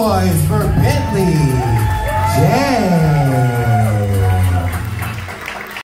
boys for Bentley, Jay.